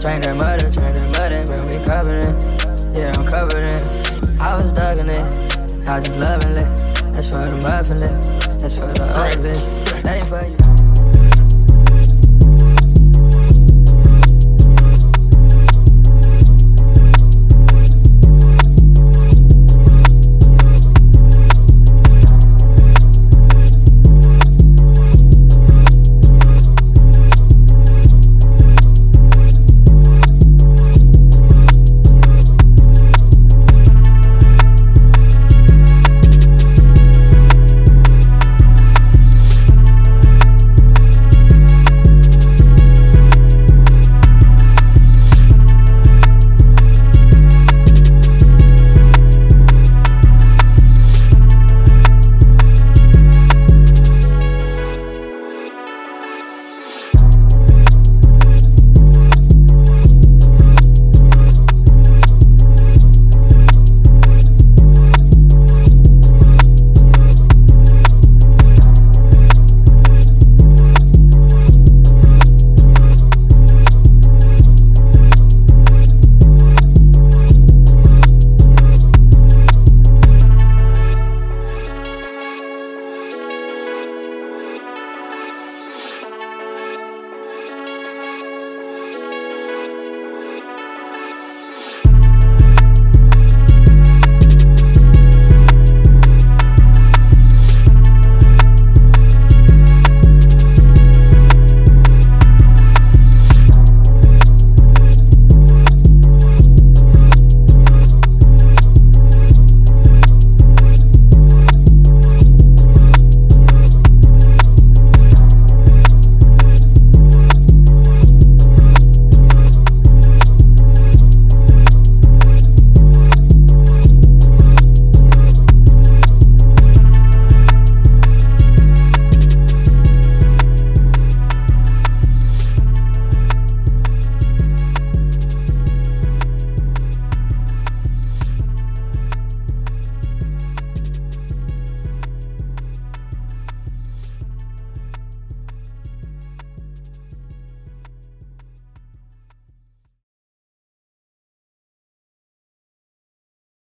Train that mother, train that mother, man, we covered it. Yeah, I'm covered in. I was dug in it, I just loving it. That's for the muffin lip, that's for the ugly. That ain't for you.